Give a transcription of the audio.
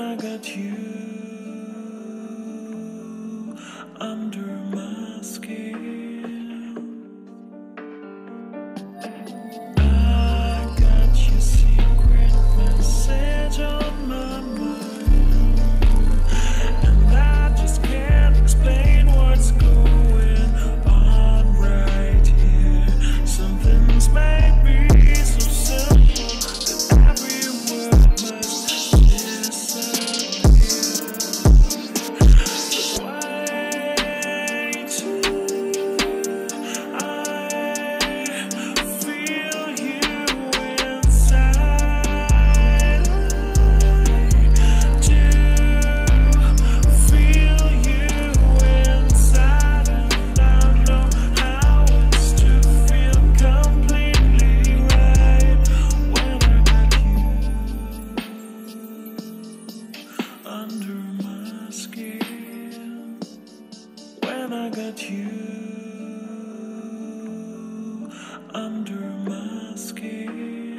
I got you. when I got you under my skin.